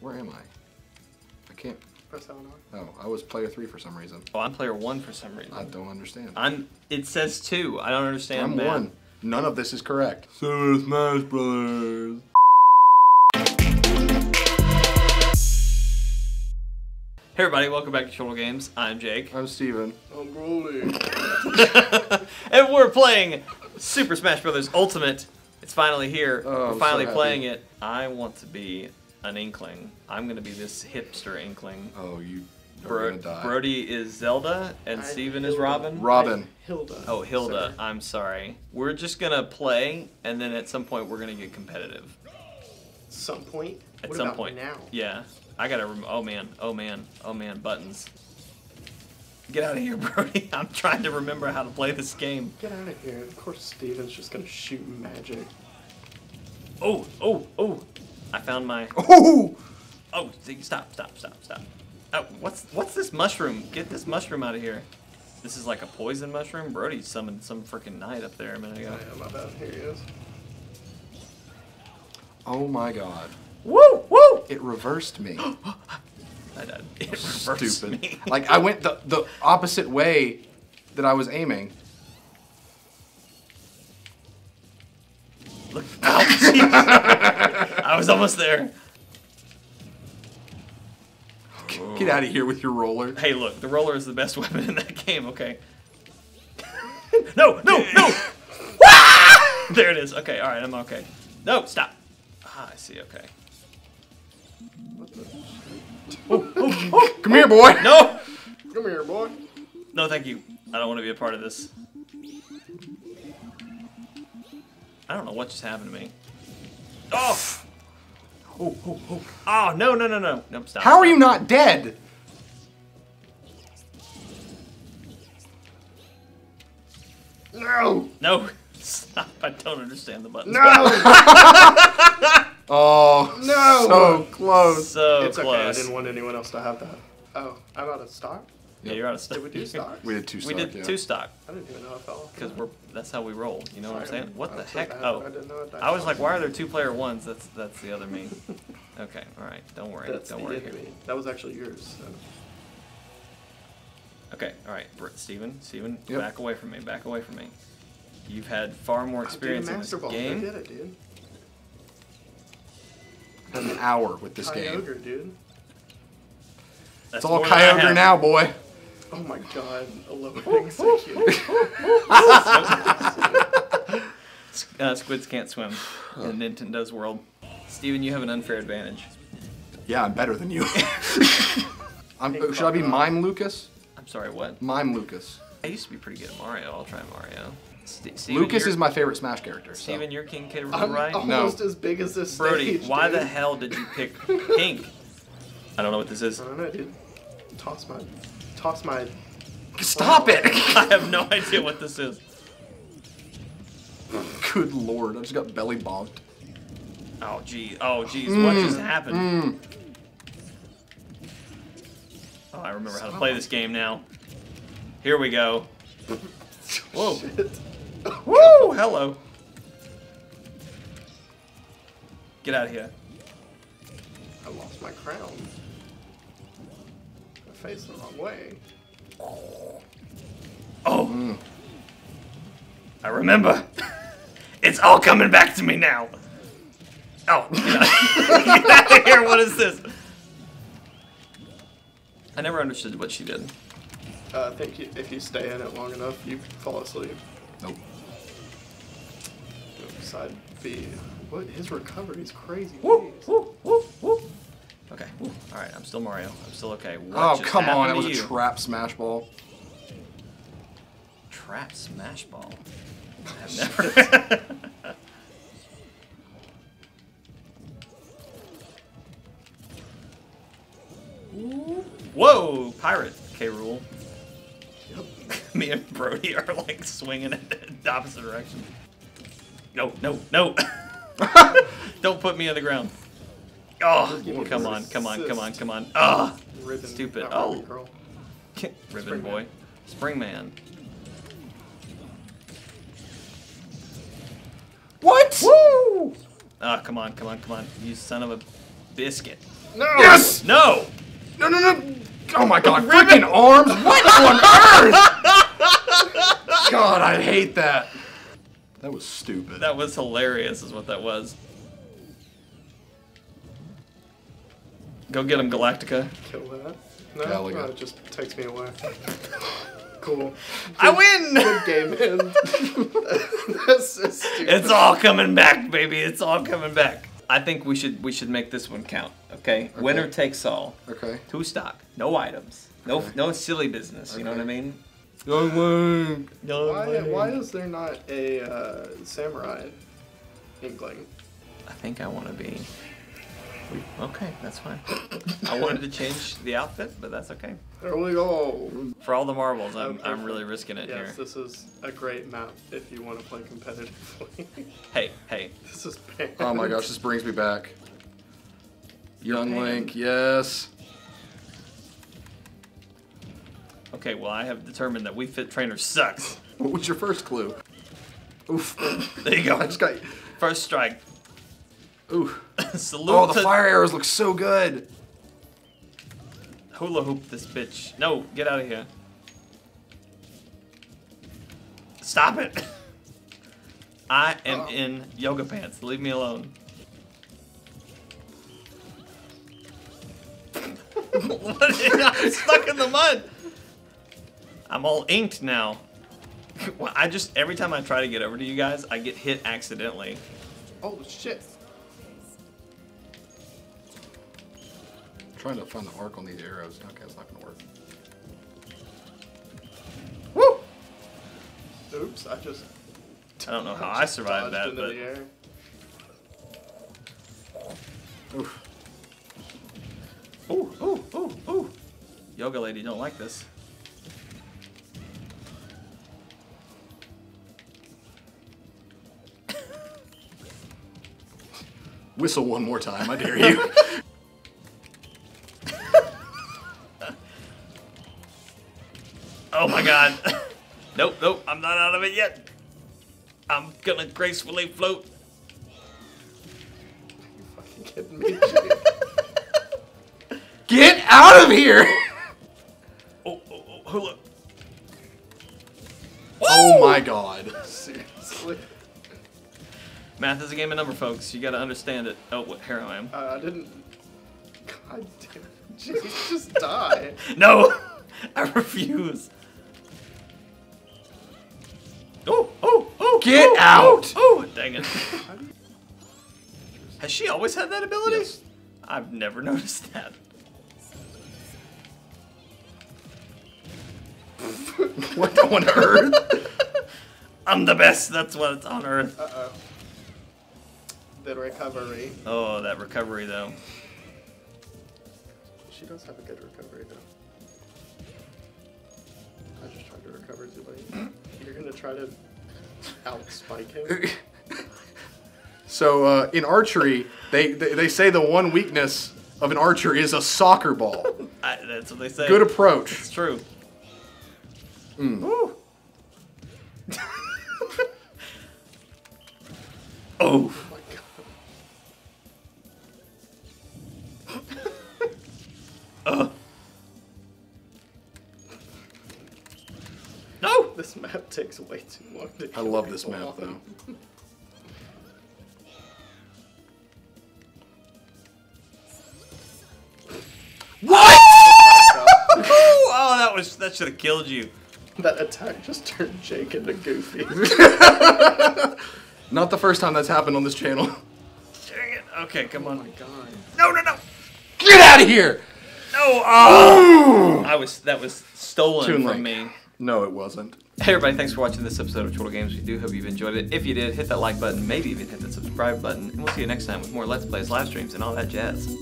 Where am I? I can't. Press L and R. Oh, I was player three for some reason. Oh, I'm player one for some reason. I don't understand. I'm. It says two. I don't understand. I'm math. one. None of this is correct. Super Smash Brothers. Hey everybody, welcome back to Chortle Games. I'm Jake, I'm Steven. I'm Brody. and we're playing Super Smash Brothers Ultimate. It's finally here. Oh, we're I'm so finally happy. playing it. I want to be an Inkling. I'm gonna be this hipster Inkling. Oh, you are Bro- gonna die. Brody is Zelda, and I- Steven is Hilda. Robin. Robin. Hilda. Oh, Hilda. Sir. I'm sorry. We're just gonna play, and then at some point we're gonna get competitive. Some point. At what some about point. now? Yeah. I gotta. Rem- oh man. Oh man. Oh man. Buttons. Get out of here, Brody. I'm trying to remember how to play this game. Get out of here. Of course, Steven's just gonna shoot magic. Oh, oh, oh. I found my. Oh! Oh, stop, stop, stop, stop. Oh, what's what's this mushroom? Get this mushroom out of here. This is like a poison mushroom. Brody summoned some freaking knight up there a minute ago. Oh, yeah, my bad. Here he is. Oh my god. Woo, woo! It reversed me. I died. It reversed Stupid. me. like I went the the opposite way that I was aiming. Was almost there. Get out of here with your roller. Hey, look, the roller is the best weapon in that game. Okay. no, no, no. There it is. Okay, all right, I'm okay. No, stop. Ah, I see. Okay. What the? Come here, boy. No, Come here, boy. no, thank you. I don't want to be a part of this. I don't know what just happened to me. Oh. Oh, oh, oh. Oh, no, no, no, no. Nope, stop. How are you not dead? No. No, stop. I don't understand the buttons. No. Oh, No. so close. So it's close. okay. I didn't want anyone else to have that. Oh, I'm out of stock. Yeah, you're out of stock. Did we do stock? We did two stock. We stock, did yeah. two stock I didn't even know I fell. because we're that's how we roll. You know what I'm saying? What the I'm so heck? bad. Oh, I didn't know it. I was like, why are there two player ones? That's that's the other me. Okay, all right. Don't worry. That's don't the worry. enemy. That was actually yours. So. Okay, all right. Br- Steven, Steven, Yep. back away from me. Back away from me. You've had far more experience I in did this Master Ball. I game. did it, dude. An hour with this game. Kyogre, dude. That's It's all more Kyogre now, boy. Oh my god, I love it being so cute. Uh, squids can't swim in Nintendo's world. Steven, you have an unfair advantage. Yeah, I'm better than you. I'm, Pink should I be crocodile. Mime Lucas? I'm sorry, what? Mime Lucas. I used to be pretty good at Mario. I'll try Mario. St- Steven, Lucas is my favorite Smash character. so- Steven, you're King K. Rool, I'm right? almost as big as this Brody, stage, why dude. the hell did you pick pink? I don't know what this is. I don't know, dude. Toss my, toss my. Stop it! I have no idea what this is. Good lord, I just got belly bonked. Oh geez, oh geez, what Mm, just happened? Oh, I remember how to play this game now. Here we go. Whoa. Shit. Woo! Hello. Get out of here. I lost my crown. I faced the wrong way. Oh. I remember. It's all coming back to me now. Oh, get out, of here. What is this? I never understood what she did. Uh, I think you, if you stay in it long enough, you fall asleep. Nope. Side B. What? His recovery is crazy. Woo, woo, woo, woo. Okay. Woo. All right. I'm still Mario. I'm still okay. What oh, come on, that happened was a trap smash ball. Trap smash ball. I've never. Whoa, pirate K. Rool. Me and Brody are like swinging in the opposite direction. No, no, no! Don't put me on the ground. Oh, give me come on, come on, come on, come on. Ah, Ribbon. Stupid. Oh. ribbon girl. ribbon Springman. boy, Springman. What? Woo! Ah, come on, come on, come on. You son of a biscuit. No. Yes! No! No, no, no! Oh my god, freaking arms! What on earth? God, I hate that. That was stupid. That was hilarious, is what that was. Go get him, Galactica. Kill that. No, Galaga. no, it just takes me away. cool. I win! Good game, man. That's so stupid. It's all coming back, baby. It's all coming back. I think we should we should make this one count. Okay, winner takes all. Okay. Two stock, no items, no Okay. no silly business. You know what I mean? Young Link. Why, why is there not a uh, samurai inkling? I think I want to be. Okay, that's fine. I wanted to change the outfit, but that's okay. There we go. For all the marbles, I'm, I'm really risking it Yes, here. this is a great map if you want to play competitively. Hey, hey. this is banned. Oh my gosh, this brings me back. Young Japan. Link, yes. Okay, well, I have determined that Wii Fit Trainer sucks. What was your first clue? Oof. There you go. I just got. First strike. Oof. Salute Oh, the fire arrows look so good. hula hoop this bitch. No, get out of here. Stop it. I am Oh. in yoga pants. Leave me alone. what? I'm stuck in the mud. I'm all inked now. Well, I just every time I try to get over to you guys, I get hit accidentally. Oh shit. Trying to find the arc on these arrows. Okay, it's not gonna work. Woo! Oops, I just. I don't know how I survived that, but the air. Oof. ooh, ooh, ooh, ooh. Yoga lady don't like this. Whistle one more time, I dare you. Oh my god. nope, nope, I'm not out of it yet. I'm gonna gracefully float. You fucking kidding me? Get out of here! Oh, oh, oh, hula. Oh my god. Seriously. Math is a game of number, folks. You gotta understand it. Oh, what, here I am. Uh, I didn't. God damn. Jeez, just die. No! I refuse. Get oh, out! Oh, oh, dang it. Has she always had that ability? Yes. I've never noticed that. What on earth? I'm the best. That's what it's on Earth. Uh oh. The recovery. Oh, that recovery though. She does have a good recovery though. I just tried to recover too late. You're gonna try to outspike him. So uh, in archery, they, they they say the one weakness of an archer is a soccer ball. I, that's what they say. Good approach. It's true. Mm. Ooh. oh. This map takes way too long to I love this map on. though. What? Oh, that was that should have killed you. that attack just turned Jake into Goofy. Not the first time that's happened on this channel. Dang it. Okay, come oh on. my god. No, no, no. Get out of here! No. Oh. I was that was stolen Toon from Link. me. No, it wasn't. Hey everybody, thanks for watching this episode of Chortle Games. We do hope you've enjoyed it. If you did, hit that like button, maybe even hit that subscribe button, and we'll see you next time with more Let's Plays, live streams, and all that jazz.